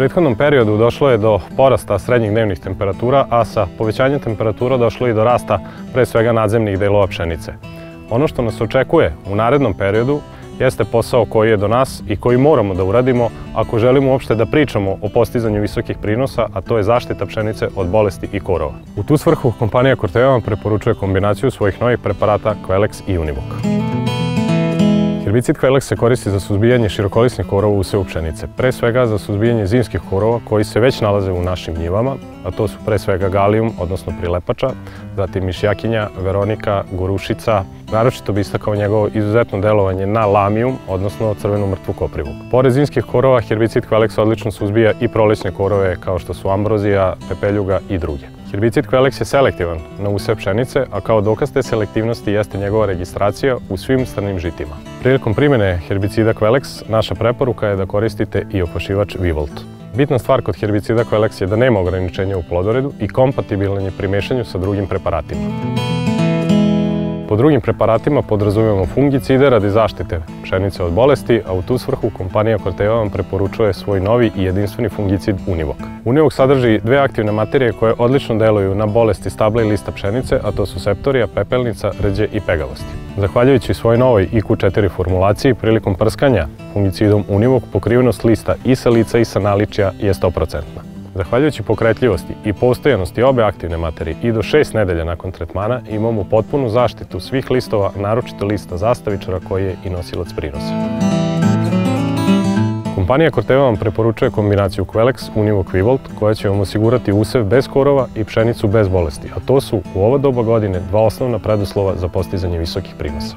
prethodnom periodu došlo je do porasta srednjih dnevnih temperatura, a sa povećanjem temperatura došlo i do rasta pre svega nadzemnih delova pšenice. Ono što nas očekuje u narednom periodu jeste posao koji je do nas i koji moramo da uradimo ako želimo uopšte da pričamo o postizanju visokih prinosa, a to je zaštita pšenice od bolesti i korova. U tu svrhu kompanija Corteva vam preporučuje kombinaciju svojih novih preparata Quelex i Univok. Herbicid Kvelex se koristi za suzbijanje širokolisnih korova u sevu pšenice, pre svega za suzbijanje zimskih korova koji se već nalaze u našim njivama, a to su pre svega galijum, odnosno prilepača, zatim mišjakinja, veronika, gorušica, naročito bi istakao njegovo izuzetno delovanje na lamijum, odnosno crvenu mrtvu koprivu. Pored zimskih korova, herbicid Kvelex odlično suzbija i prolećne korove kao što su ambrozija, pepeljuga i druge. Herbicid Quelex je selektivan na usev pšenice, a kao dokaz te selektivnosti jeste njegova registracija u svim stranim žitima. Prilikom primjene herbicida Quelex, naša preporuka je da koristite i okošivač Vivolt. Bitna stvar kod herbicida Quelex je da nema ograničenja u plodoredu i kompatibilan je pri mešanju sa drugim preparatima. Po drugim preparatima podrazumijemo fungicide radi zaštite pšenice od bolesti, a u tu svrhu kompanija Corteva vam preporučuje svoj novi i jedinstveni fungicid Univok. Univok sadrži dve aktivne materije koje odlično deluju na bolesti stabla i lista pšenice, a to su septorija, pepelnica, rđe i pegavosti. Zahvaljujući svojoj novoj IQ4 formulaciji, prilikom prskanja fungicidom Univok pokrivenost lista i sa lica i sa naličja je 100%. Zahvaljujući pokretljivosti i postojanosti obe aktivne materije i do šest nedelja nakon tretmana imamo potpunu zaštitu svih listova, naročito lista zastavičara koji je i nosilac prinosa. Kompanija Corteva vam preporučuje kombinaciju Quelex Univo Quivolt koja će vam osigurati usev bez korova i pšenicu bez bolesti, a to su u ovo doba godine dva osnovna preduslova za postizanje visokih prinosa.